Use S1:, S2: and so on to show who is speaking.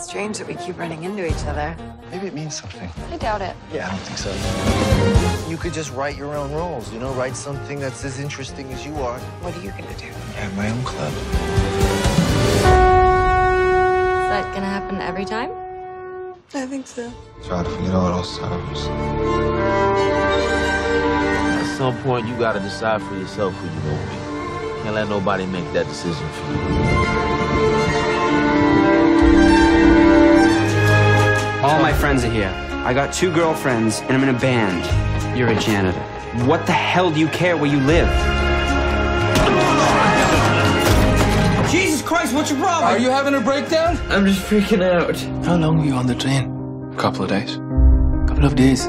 S1: strange that we keep running into each other.
S2: Maybe it means something.
S1: I doubt it.
S2: Yeah, I don't think so. You could just write your own roles, you know, write something that's as interesting as you are.
S1: What are you gonna do?
S2: I have my own club.
S3: Is that gonna happen every time?
S1: I think so.
S2: Try to forget all those times.
S4: At some point, you gotta decide for yourself who you gonna be. Can't let nobody make that decision for you.
S5: All my friends are here. I got two girlfriends and I'm in a band. You're a janitor. What the hell do you care where you live? Jesus Christ, what's your problem?
S6: Are you having a breakdown?
S5: I'm just freaking out.
S6: How long were you on the train? A couple of days. A couple of days.